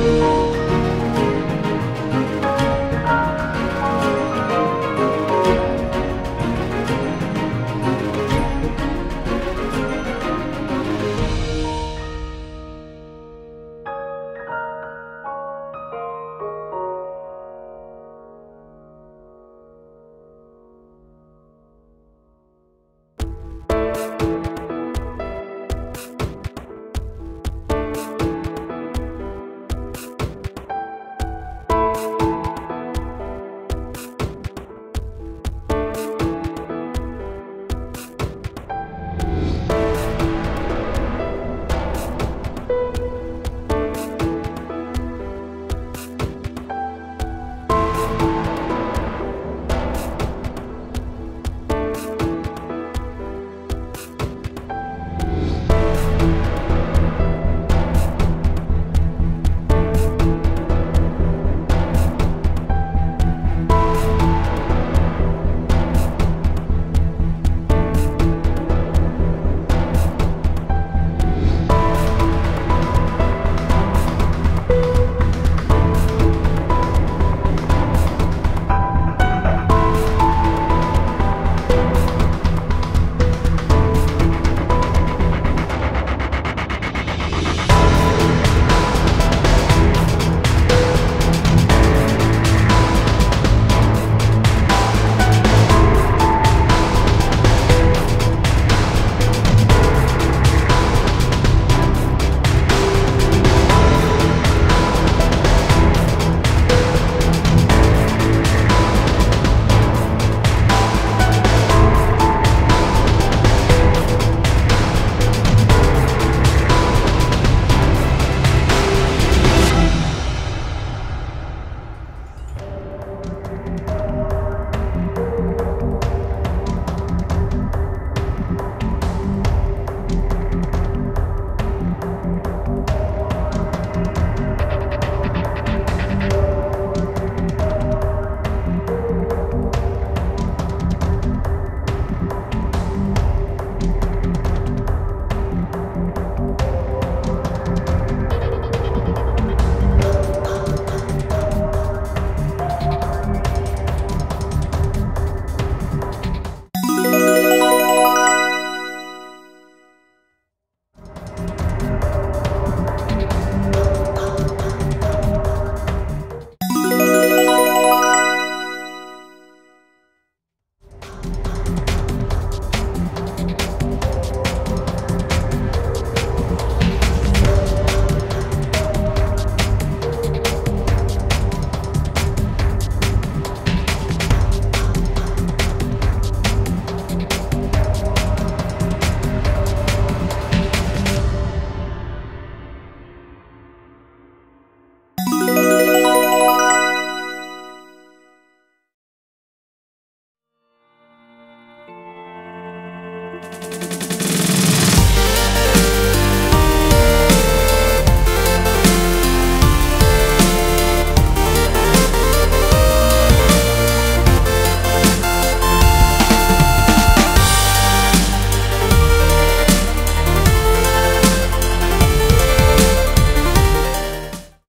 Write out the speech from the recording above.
you.